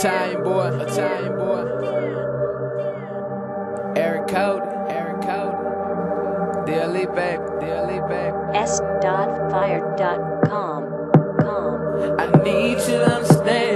Italian boy, Italian boy. Eric Cody, Eric Cody. DLE baby, DLE baby. S.fire.com. Com. I need you to understand,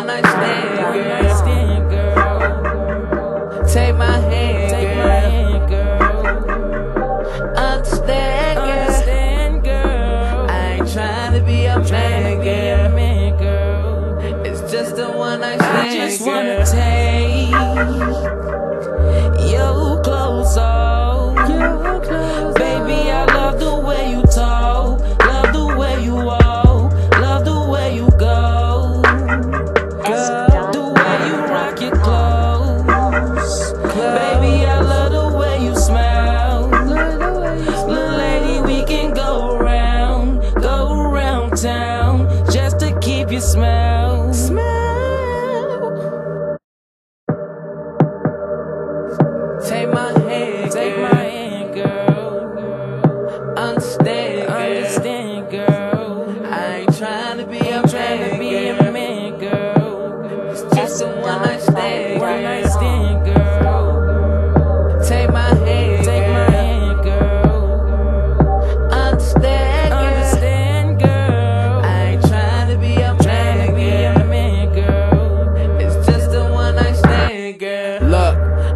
just a one night stand, girl. Take my hand, girl. Understand, girl. I ain't trying to be a man, girl. It's just a one night stand. I just wanna take your clothes off. Just to keep you smile. Take my hand, Take girl. my hand, girl. Understand, girl. Understand, girl. I ain't trying to be a I'm trying to be man, a girl. man, girl. It's just a one night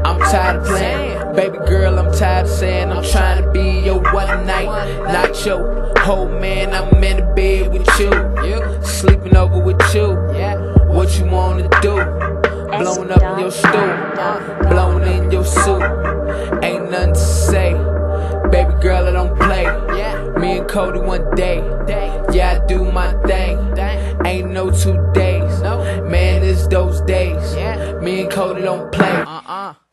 I'm tired of playing. Baby girl, I'm tired of saying I'm trying to be your one night, not your whole man. I'm in the bed with you, sleeping over with you. What you wanna do? Blowing up in your stool, blowing in your suit. Ain't nothing to say. Baby girl, I don't play. Me and Cody one day. Yeah, I do my thing. Ain't no two days. Man, it's those days. Me and Cody don't play. Take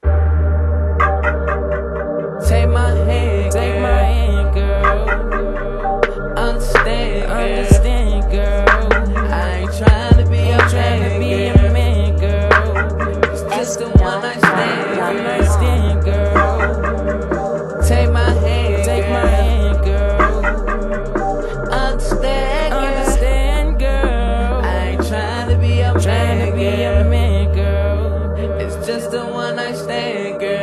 Understand, girl. I ain't trying to be a Trying be a girl. man, girl. It's just one stand, night girl. Take my hand, Take my girl. hand, girl. Understand, girl. Understand, girl. I ain't trying to be a Trying to man, be a man, girl. It's just a one night stand, girl.